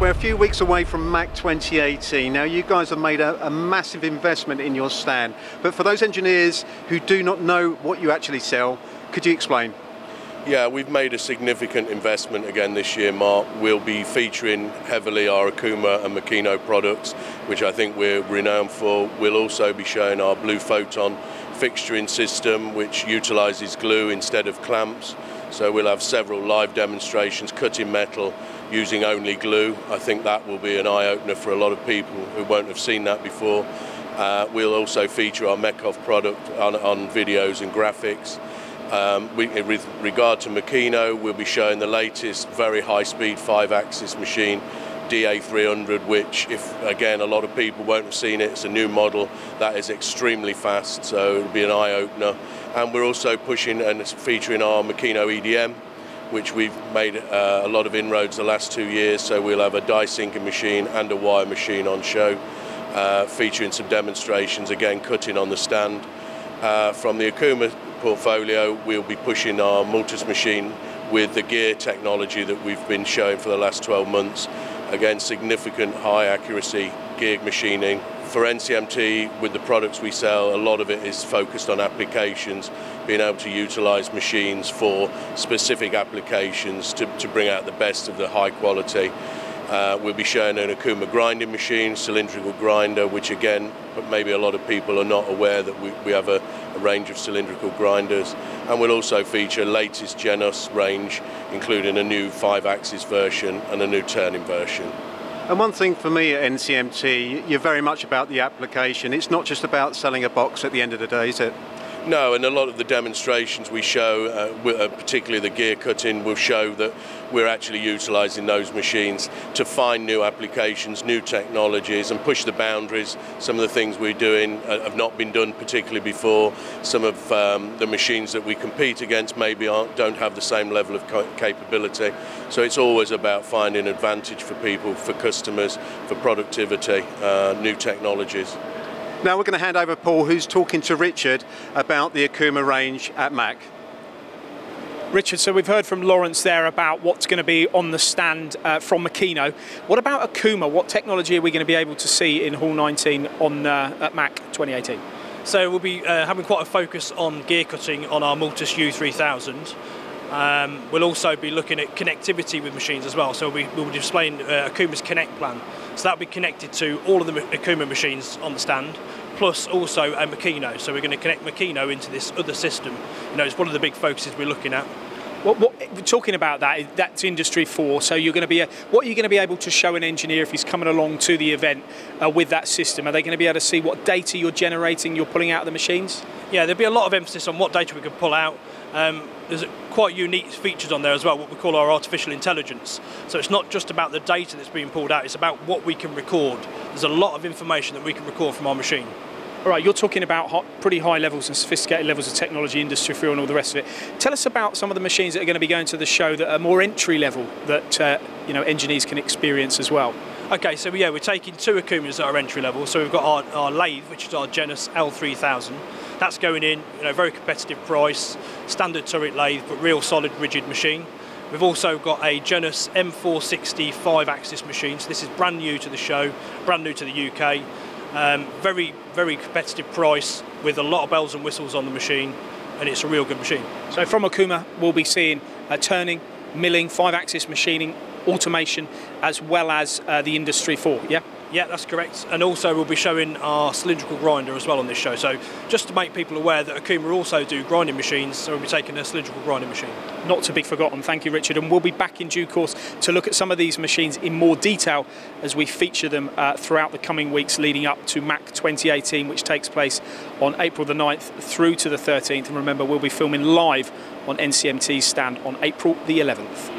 we're a few weeks away from MACH 2018. Now, you guys have made a, a, massive investment in your stand, but for those engineers who do not know what you actually sell, could you explain? Yeah, we've made a significant investment again this year, Mark. We'll be featuring heavily our Okuma and Makino products, which I think we're renowned for. We'll also be showing our Blue Photon fixturing system, which utilises glue instead of clamps. So we'll have several live demonstrations, cutting metal using only glue. I think that will be an eye-opener for a lot of people who won't have seen that before. Uh, we'll also feature our Mekov product on, on videos and graphics. Um, we, with regard to Makino, we'll be showing the latest very high-speed five-axis machine, DA300, which, if again a lot of people won't have seen it, it's a new model that is extremely fast, so it'll be an eye-opener. And we're also pushing and featuring our Makino EDM, which we've made uh, a lot of inroads the last two years. So we'll have a die sinking machine and a wire machine on show, uh, featuring some demonstrations, again cutting on the stand. Uh, from the Okuma portfolio, we'll be pushing our Multus machine with the gear technology that we've been showing for the last 12 months. Again, significant high accuracy gear machining. For NCMT, with the products we sell, a lot of it is focused on applications, being able to utilize machines for specific applications to, to bring out the best of the high quality. Uh, we'll be showing an Okuma grinding machine, cylindrical grinder, which again, maybe a lot of people are not aware that we, we have a, a, range of cylindrical grinders. And we'll also feature latest Genos range, including a new five-axis version and a new turning version. And one thing for me at NCMT, you're very much about the application. It's not just about selling a box at the end of the day, is it? No, and a lot of the demonstrations we show, uh, uh, particularly the gear cutting, will show that we're actually utilising those machines to find new applications, new technologies, and push the boundaries. Some of the things we're doing uh, have not been done particularly before. Some of um, the machines that we compete against maybe don't have the same level of capability. So it's always about finding advantage for people, for customers, for productivity, uh, new technologies. Now we're going to hand over Paul, who's talking to Richard about the Okuma range at MACH. Richard, so we've heard from Laurence there about what's going to be on the stand uh, from Makino. What about Okuma? What technology are we going to be able to see in Hall 19 on uh, at MACH 2018? So we'll be uh, having quite a focus on gear cutting on our Multus U3000. Um, we'll also be looking at connectivity with machines as well. So we'll be, we'll be displaying uh, Okuma's Connect plan. So that'll be connected to all of the Okuma machines on the stand, plus also a Makino. So we're going to connect Makino into this other system. You know, it's one of the big focuses we're looking at. What, what, talking about that, that's industry four. So you're going to be, a, what are you going to be able to show an engineer if he's coming along to the event uh, with that system? Are they going to be able to see what data you're generating, you're pulling out of the machines? Yeah, there'll be a lot of emphasis on what data we can pull out. Um, there's quite unique features on there as well, what we call our artificial intelligence. So it's not just about the data that's being pulled out, it's about what we can record. There's a lot of information that we can record from our machine. All right, you're talking about hot, pretty high levels and sophisticated levels of technology, industry feel, and all the rest of it. Tell us about some of the machines that are going to be going to the show that are more entry level that uh, you know engineers can experience as well. Okay, so yeah, we're taking two Okumas that are entry level. So we've got our, our lathe, which is our Genos L3000. That's going in, you know, very competitive price, standard turret lathe, but real solid, rigid machine. We've also got a Genos M460 five-axis machine. So this is brand new to the show, brand new to the UK. Um, very, very competitive price with a lot of bells and whistles on the machine, and it's a real good machine. So from Okuma, we'll be seeing uh, turning, milling, five-axis machining, automation, as well as uh, the Industry 4, yeah? Yeah, that's correct. And also we'll be showing our cylindrical grinder as well on this show. So just to make people aware that Okuma also do grinding machines, so we'll be taking a cylindrical grinding machine. Not to be forgotten, thank you Richard. And we'll be back in due course to look at some of these machines in more detail as we feature them uh, throughout the coming weeks leading up to MACH 2018, which takes place on April the 9th through to the 13th. And remember, we'll be filming live on NCMT's stand on April the 11th.